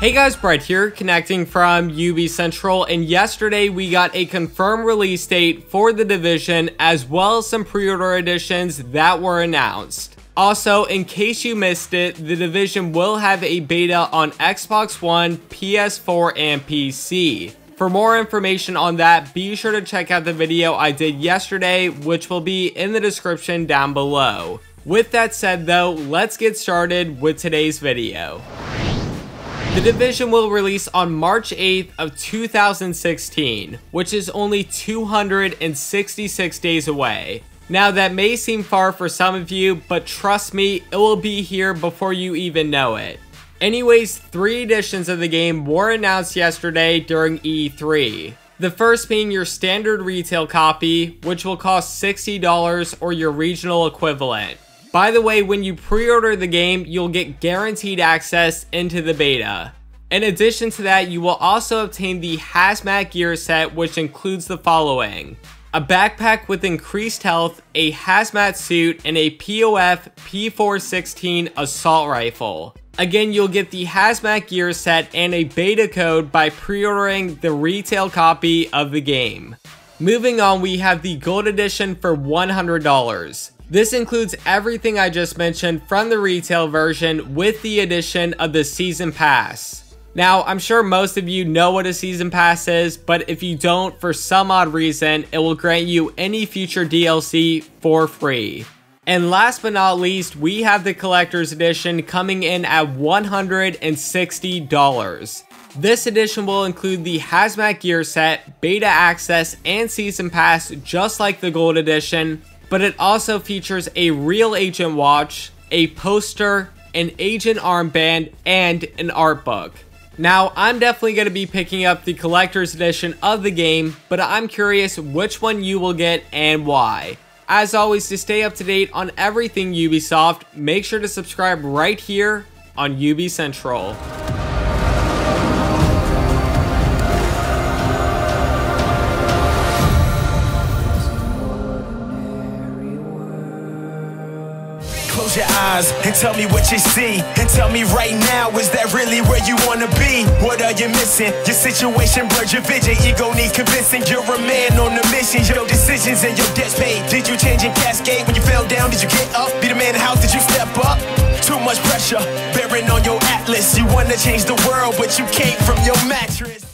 Hey guys, Brett here, connecting from UbiCentral, and yesterday we got a confirmed release date for The Division, as well as some pre-order editions that were announced. Also, in case you missed it, The Division will have a beta on Xbox One, PS4, and PC. For more information on that, be sure to check out the video I did yesterday, which will be in the description down below. With that said though, let's get started with today's video. The Division will release on March 8th of 2016, which is only 266 days away. Now that may seem far for some of you, but trust me, it will be here before you even know it. Anyways, three editions of the game were announced yesterday during E3. The first being your standard retail copy, which will cost $60 or your regional equivalent. By the way, when you pre-order the game, you'll get guaranteed access into the beta. In addition to that, you will also obtain the Hazmat Gear set, which includes the following. A backpack with increased health, a hazmat suit, and a POF P416 assault rifle. Again, you'll get the Hazmat Gear set and a beta code by pre-ordering the retail copy of the game. Moving on, we have the Gold Edition for $100. This includes everything I just mentioned from the retail version with the addition of the Season Pass. Now, I'm sure most of you know what a Season Pass is, but if you don't, for some odd reason, it will grant you any future DLC for free. And last but not least, we have the Collector's Edition coming in at $160. This edition will include the Hazmat Gear set, Beta Access, and Season Pass just like the Gold Edition, but it also features a real agent watch, a poster, an agent armband, and an art book. Now, I'm definitely going to be picking up the collector's edition of the game, but I'm curious which one you will get and why. As always, to stay up to date on everything Ubisoft, make sure to subscribe right here on UbiCentral. Close your eyes and tell me what you see. And tell me right now, is that really where you wanna be? What are you missing? Your situation blurred your vision. Ego needs convincing. You're a man on a mission. Your decisions and your debts paid. Did you change in cascade when you fell down? Did you get up? Be the man in the house? Did you step up? Too much pressure bearing on your atlas. You wanna change the world, but you can't from your mattress.